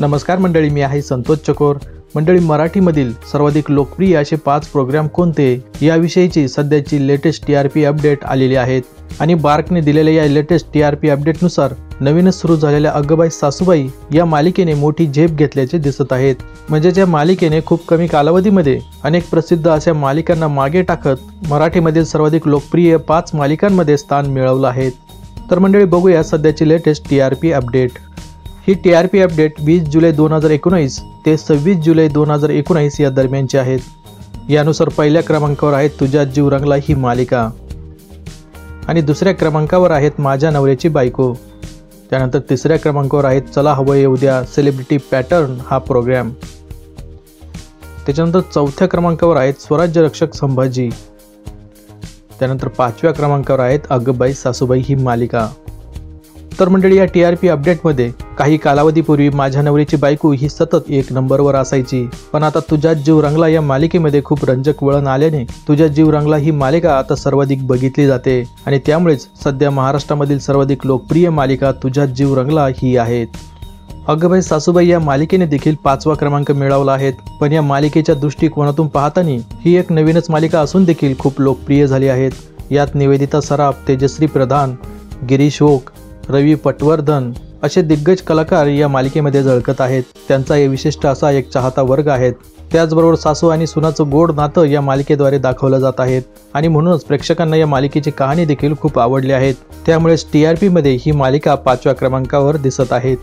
नमस्कार मंडळी मी आहे संतोष चकोर. मंडळी मराठीमधील सर्वाधिक लोकप्रिय असे पाच प्रोग्राम कोणते? याविषयीची सध्याची latest T R P update आलेली आहेत. आणि बार्कने दिलेल्या या लेटेस्ट टी आर पी अपडेटनुसार नवीनच सुरू झालेल्या अग्गबाई सासूबाई या मालिकेने मोठी झेप घेतल्याचे दिसत आहेत. म्हणजे या मालिकेने खूप कमी कालावधीमध्ये अनेक प्रसिद्ध अशा मालिकांना मागे टाकत मराठीमधील सर्वाधिक लोकप्रिय पाच मालिकांमध्ये स्थान मिळवलं आहे. तर मंडळी बघूया सध्याची latest T R P update ही टी आर पी अपडेट वीस जुलै दोन हजार एकोणीस ते सव्वीस जुलै दोन हजार एकोणीस या दरम्यानची आहेत. यानुसार पहिल्या क्रमांकावर आहेत तुझ्या जीव रंगला ही मालिका. आणि दुसऱ्या क्रमांकावर आहेत माझ्या नवऱ्याची बायको. त्यानंतर तिसऱ्या क्रमांकावर आहेत चला हवं येऊ द्या सेलिब्रिटी पॅटर्न हा प्रोग्रॅम त्याच्यानंतर चौथ्या क्रमांकावर आहेत स्वराज्य रक्षक संभाजी. त्यानंतर पाचव्या क्रमांकावर आहेत अगबाई सासूबाई ही मालिका. तर मंडळी या टी आर पी अपडेटमध्ये काही कालावधीपूर्वी माझ्या नवरीची बायको ही सतत एक नंबरवर असायची. पण आता तुझ्या जीव रंगला या मालिकेमध्ये खूप रंजक वळण आल्याने तुझ्या जीव रंगला ही मालिका आता सर्वाधिक बघितली जाते. आणि त्यामुळेच सध्या महाराष्ट्रामधील सर्वाधिक लोकप्रिय मालिका तुझ्या जीव रंगला ही आहेत. अगबाई सासूबाई या मालिकेने देखील पाचवा क्रमांक मिळवला आहे. पण या मालिकेच्या दृष्टिकोनातून पाहताना ही एक नवीनच मालिका असून देखील खूप लोकप्रिय झाली आहेत. यात निवेदिता सराफ तेजश्री प्रधान गिरीश ओक रवी पटवर्धन असे दिग्गज कलाकार या मालिकेमध्ये झळकत आहेत. त्यांचा एक विशिष्ट असा एक चाहता वर्ग आहेत. त्याचबरोबर सासू आणि सुनाचं गोड नातं या मालिकेद्वारे दाखवलं जात आहेत. आणि म्हणूनच प्रेक्षकांना या मालिकेची कहाणी देखील खूप आवडली आहेत. त्यामुळेच टी आर पीमध्ये ही मालिका पाचव्या क्रमांकावर दिसत आहेत.